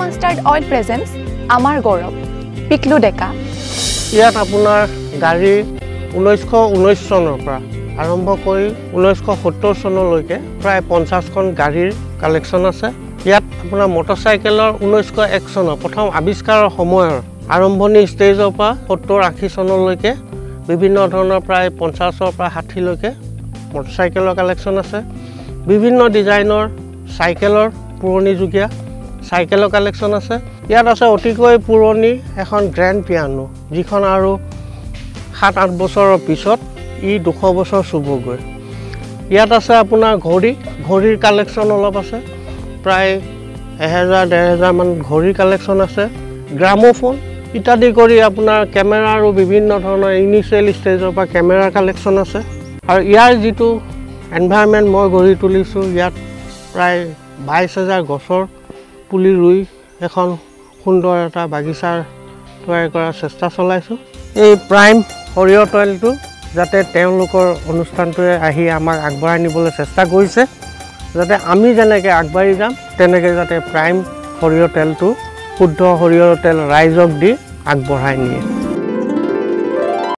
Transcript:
Mustard oil presence আমাৰ গৌৰৱ পিকলু ডেকা ইয়াত আপোনাৰ গাড়ী ঊনৈছশ ঊনৈছ চনৰ পৰা আৰম্ভ কৰি ঊনৈছশ সত্তৰ চনলৈকে প্ৰায় পঞ্চাছখন গাড়ীৰ কালেকশ্যন আছে। ইয়াত আপোনাৰ মটৰচাইকেলৰ ঊনৈছশ এক চনৰ প্ৰথম আৱিষ্কাৰৰ সময়ৰ আৰম্ভণি ষ্টেজৰ পৰা সত্তৰ আশী চনলৈকে বিভিন্ন ধৰণৰ প্ৰায় পঞ্চাছৰ পৰা ষাঠিলৈকে মটৰচাইকেলৰ কালেকশ্যন আছে। বিভিন্ন ডিজাইনৰ চাইকেলৰ পুৰণিযুগীয়া চাইকেলৰ কালেকশ্যন আছে। ইয়াত আছে অতিকৈ পুৰণি এখন গ্ৰেণ্ড পিয়ানো যিখন আৰু সাত আঠ বছৰৰ পিছত ই দুশ বছৰ চুবগৈ। ইয়াত আছে আপোনাৰ ঘড়ী ঘড়ীৰ কালেকশ্যন অলপ আছে। প্ৰায় এহেজাৰ ডেৰ হেজাৰমান ঘড়ীৰ কালেকশ্যন আছে। গ্ৰামোফোন ইত্যাদি কৰি আপোনাৰ কেমেৰা আৰু বিভিন্ন ধৰণৰ ইনিচিয়েল ষ্টেজৰ পৰা কেমেৰাৰ কালেকশ্যন আছে। আৰু ইয়াৰ যিটো এনভাইৰমেণ্ট মই গঢ়ি তুলিছোঁ ইয়াত প্ৰায় বাইছ হেজাৰ গছৰ পুলি ৰুই এখন সুন্দৰ এটা বাগিচাৰ তৈয়াৰ কৰাৰ চেষ্টা চলাইছোঁ। এই প্ৰাইম সৰিয়হ তৈলটো যাতে তেওঁলোকৰ অনুষ্ঠানটোৱে আহি আমাক আগবঢ়াই নিবলৈ চেষ্টা কৰিছে যাতে আমি যেনেকৈ আগবাঢ়ি যাম তেনেকৈ যাতে প্ৰাইম সৰিয়হ তেলটো শুদ্ধ সৰিয়হৰ তেল ৰাইজক দি আগবঢ়াই নিয়ে।